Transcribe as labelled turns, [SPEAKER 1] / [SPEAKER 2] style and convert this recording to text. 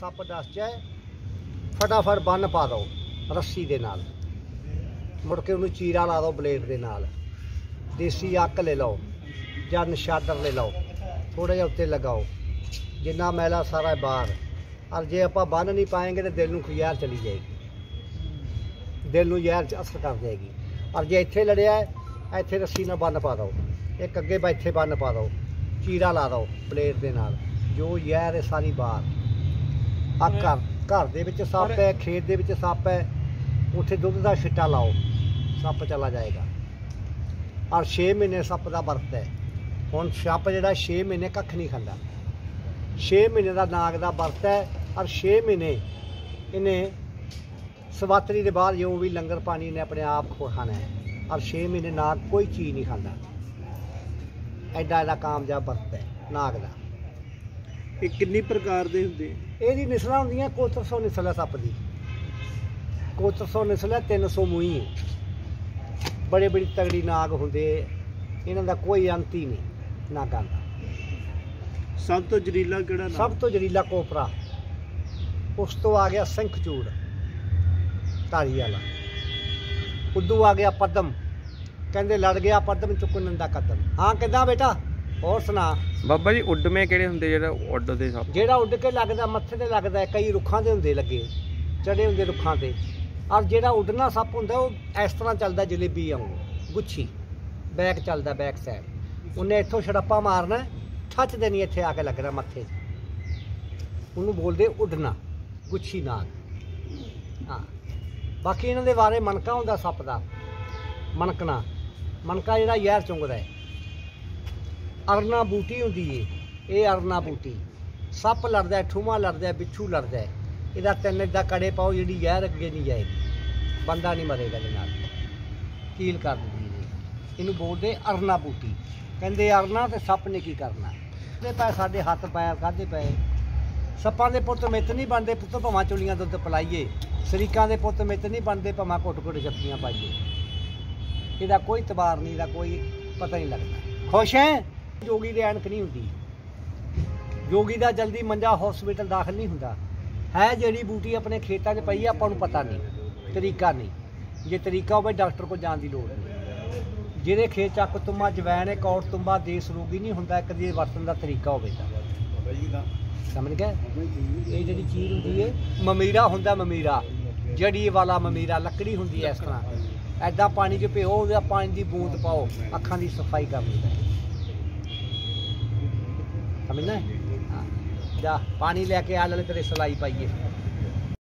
[SPEAKER 1] ਸੱਪ ਦੱਸ ਜਾਏ, ਫਟਾਫਟ ਬੰਨ ਪਾ ਦਿਓ ਰੱਸੀ ਦੇ ਨਾਲ। ਮੁੜ ਕੇ ਉਹਨੂੰ ਚੀਰਾ ਲਾ ਦਿਓ ਬਲੇਡ ਦੇ ਨਾਲ। ਦੇਸੀ ਅੱਕ ਲੈ ਲਓ ਜਾਂ ਨਸ਼ਾਦਰ ਲੈ ਲਓ ਥੋੜਾ ਜਿਹਾ ਉੱਤੇ ਲਗਾਓ। ਜਿੰਨਾ ਮੈਲਾ ਸਾਰਾ ਬਾਹਰ। ਔਰ ਜੇ ਆਪਾਂ ਬੰਨ ਨਹੀਂ ਪਾਏਂਗੇ ਤੇ ਦਿਲ ਨੂੰ ਖਿਆਰ ਚਲੀ ਜਾਏਗੀ। ਦਿਲ ਨੂੰ ਜ਼ਹਿਰ ਚ ਅਸਰ ਕਰ ਜਾਏਗੀ। ਔਰ ਜੇ ਇੱਥੇ ਲੜਿਆ ਇੱਥੇ ਰੱਸੀ ਨਾਲ ਬੰਨ ਪਾ ਦਿਓ। ਇੱਕ ਅੱਗੇ ਬਾ ਇੱਥੇ ਬੰਨ ਪਾ ਦਿਓ। ਚੀਰਾ ਲਾ ਦਿਓ ਪਲੇਟ ਦੇ ਨਾਲ। ਜੋ ਜ਼ਹਿਰ ਹੈ ਸਾਰੀ ਬਾਹਰ। ਆ ਘਰ ਘਰ ਦੇ ਵਿੱਚ ਸੱਪ ਹੈ ਖੇਤ ਦੇ ਵਿੱਚ ਸੱਪ ਹੈ ਉੱਥੇ ਦੁੱਧ ਦਾ ਛਿੱਟਾ ਲਾਓ ਸੱਪ ਚਲਾ ਜਾਏਗਾ। ਔਰ 6 ਮਹੀਨੇ ਸੱਪ ਦਾ ਵਰਤ ਹੈ। ਹੁਣ ਸੱਪ ਜਿਹੜਾ 6 ਮਹੀਨੇ ਕੱਖ ਨਹੀਂ ਖਾਂਦਾ। 6 ਮਹੀਨੇ ਦਾ ਨਾਗ ਦਾ ਵਰਤ ਹੈ ਔਰ 6 ਮਹੀਨੇ ਇਹਨੇ ਸਵਾਤਰੀ ਦੇ ਬਾਅਦ ਜੋ ਵੀ ਲੰਗਰ ਪਾਣੀ ਨੇ ਆਪਣੇ ਆਪ ਖਾਣਾ ਹੈ। ਔਰ 6 ਮਹੀਨੇ ਨਾਗ ਕੋਈ ਚੀਜ਼ ਨਹੀਂ ਖਾਂਦਾ। ਐਡਾ ਐਡਾ ਕਾਮਯਾਬ ਵਰਤ ਹੈ ਨਾਗ ਦਾ।
[SPEAKER 2] ਇਹ ਕਿੰਨੀ ਪ੍ਰਕਾਰ ਦੇ ਹੁੰਦੇ
[SPEAKER 1] ਇਹਦੀ ਨਸਲਾਂ ਹੁੰਦੀਆਂ ਕੋਤਰਸੋ ਨਸਲ ਹੈ ਸੱਪ ਦੀ। ਕੋਤਰਸੋ ਨਸਲ ਹੈ 300 ਮੂੰਹੀ ਹੈ ਬੜੇ ਬੜੀ ਤਗੜੀ ਨਾਗ ਹੁੰਦੇ ਇਹਨਾਂ ਦਾ ਕੋਈ ਅੰਤ ਹੀ ਨਹੀਂ ਨਾਗਾਂ ਦਾ।
[SPEAKER 2] ਸਭ ਤੋਂ ਜ਼ਹਿਰੀਲਾ ਕਿਹੜਾ ਨਾਮ
[SPEAKER 1] ਸਭ ਤੋਂ ਜ਼ਹਿਰੀਲਾ ਕੋਪਰਾ। ਉਸ ਤੋਂ ਆ ਗਿਆ ਸੰਖਚੂੜ ਧਾਰੀ ਵਾਲਾ। ਉਦੋਂ ਆ ਗਿਆ ਪਦਮ। ਕਹਿੰਦੇ ਲੜ ਗਿਆ ਪਦਮ ਚੁੱਕਣ ਦਾ ਕਦਮ। ਹਾਂ ਕਿੱਦਾਂ ਬੇਟਾ? ਹੋਰ ਸੁਣਾ।
[SPEAKER 3] ਬਾਬਾ ਜੀ ਉੱਡਵੇਂ ਕਿਹੜੇ ਹੁੰਦੇ? ਜਿਹੜਾ ਉੱਡਦੇ ਸਭ।
[SPEAKER 1] ਜਿਹੜਾ ਉੱਡ ਕੇ ਲੱਗਦਾ ਮੱਥੇ ਤੇ ਲੱਗਦਾ ਕਈ ਰੁੱਖਾਂ ਦੇ ਹੁੰਦੇ ਲੱਗੇ। ਚੜੇ ਹੁੰਦੇ ਰੁੱਖਾਂ ਤੇ। ਔਰ ਜਿਹੜਾ ਉੱਡਣਾ ਸੱਪ ਹੁੰਦਾ ਉਹ ਇਸ ਤਰ੍ਹਾਂ ਚੱਲਦਾ ਜਲੇਬੀ ਵਾਂਗੂ। ਗੁੱਛੀ। ਬੈਕ ਚੱਲਦਾ ਬੈਕ ਸਾਈਡ। ਉਹਨੇ ਇੱਥੋਂ ਛੜੱਪਾ ਮਾਰਨਾ ਠੱਚ ਦੇਣੀ ਇੱਥੇ ਆ ਕੇ ਲੱਗਣਾ ਮੱਥੇ। ਉਹਨੂੰ ਬੋਲਦੇ ਉੱਡਣਾ ਗੁੱਛੀ ਨਾਗ। ਹਾਂ। ਬਾਕੀ ਇਹਨਾਂ ਦੇ ਬਾਰੇ ਮਣਕਾ ਹੁੰਦਾ ਸੱਪ ਦਾ। ਮਣਕਣਾ। ਮਣਕਾ ਜਿਹੜਾ ਜ਼ਹਿਰ ਚੁੰਗਦਾ ਹੈ। ਅਰਨਾ ਬੂਟੀ ਹੁੰਦੀ ਏ ਇਹ ਅਰਨਾ ਬੂਟੀ। ਸੱਪ ਲੜਦਾ ਹੈ, ਠੂਮਾ ਲੜਦਾ ਬਿੱਛੂ ਲੜਦਾ ਇਹਦਾ ਤਿੰਨ ਏਦਾਂ ਕੜੇ ਪਾਓ ਜਿਹੜੀ ਜ਼ਹਿਰ ਅੱਗੇ ਨਹੀਂ ਜਾਏਗੀ। ਬੰਦਾ ਨਹੀਂ ਮਰੇਗਾ ਇਹਦੇ ਨਾਲ। ਕੀਲ ਕਰ ਦਿੰਦੀ ਇਹ। ਇਹਨੂੰ ਬੋਲਦੇ ਅਰਨਾ ਬੂਟੀ। ਕਹਿੰਦੇ ਅਰਨਾ ਤੇ ਸੱਪ ਨੇ ਕੀ ਕਰਨਾ? ਤੇ ਪਏ ਸਾਡੇ ਹੱਥ ਪੈਰ ਕਾਦੇ ਪਏ। ਸੱਪਾਂ ਦੇ ਪੁੱਤ ਮਿੱਤ ਨਹੀਂ ਬਣਦੇ ਪੁੱਤ ਭਵਾਂ ਚੁਲੀਆਂ ਦੁੱਧ ਪਲਾਈਏ। ਸਰੀਕਾਂ ਦੇ ਪੁੱਤ ਮਿੱਤ ਨਹੀਂ ਬਣਦੇ ਭਵਾਂ ਘੁੱਟ ਘੁੱਟ ਜੱਫੀਆਂ ਪਾਈਏ। ਇਹਦਾ ਕੋਈ ਤਬਾਰ ਨਹੀਂ ਦਾ ਕੋਈ ਪਤਾ ਨਹੀਂ ਲੱਗਦਾ। ਖੁਸ਼ ਹੈ? ਜੋਗੀ ਦੇ ਐਨਕ ਨਹੀਂ ਹੁੰਦੀ। ਜੋਗੀ ਦਾ ਜਲਦੀ ਮੰਜਾ ਹਸਪੀਟਲ ਦਾਖਲ ਨਹੀਂ ਹੁੰਦਾ। ਹੈ ਜਿਹੜੀ ਬੂਟੀ ਆਪਣੇ ਖੇਤਾਂ 'ਚ ਪਈ ਆ, ਆਪਾਂ ਨੂੰ ਪਤਾ ਨਹੀਂ, ਤਰੀਕਾ ਨਹੀਂ। ਜੇ ਤਰੀਕਾ ਹੋਵੇ, ਡਾਕਟਰ ਕੋਲ ਜਾਣ ਦੀ ਲੋੜ ਨਹੀਂ। ਜਿਹਦੇ ਖੇਤ ਚੱਕ ਤੁਮਾ, ਜਵੈਣ ਹੈ, ਕੌੜ ਤੁੰਬਾ ਦੇਸ ਰੋਗੀ ਨਹੀਂ ਹੁੰਦਾ, ਇੱਕ ਦੀ ਵਰਤਨ ਦਾ ਤਰੀਕਾ ਹੋਵੇ ਤਾਂ। ਸਮਝ ਗਏ ਇਹ ਜਿਹੜੀ ਚੀਜ਼ ਹੁੰਦੀ ਹੈ ਮਮੀਰਾ ਹੁੰਦਾ ਮਮੀਰਾ। ਜੜੀ ਵਾਲਾ ਮਮੀਰਾ, ਲੱਕੜੀ ਹੁੰਦੀ ਹੈ ਇਸ ਤਰ੍ਹਾਂ। ਐਦਾਂ ਪਾਣੀ 'ਚ ਭਿਓ, ਉਹਦਾ ਪਾਣੀ ਦੀ ਬੂੰਦ ਪਾਓ, ਅੱਖਾਂ ਦੀ ਸਫ਼ਾਈ ਕਰ ਲੈਂਦਾ ਸਮਝਣਾ ਹੈ? ਹਾਂ ਜਾ ਪਾਣੀ ਲੈ ਕੇ ਆ ਲੈ ਤੇਰੇ ਸਲਾਈ ਪਾਈਏ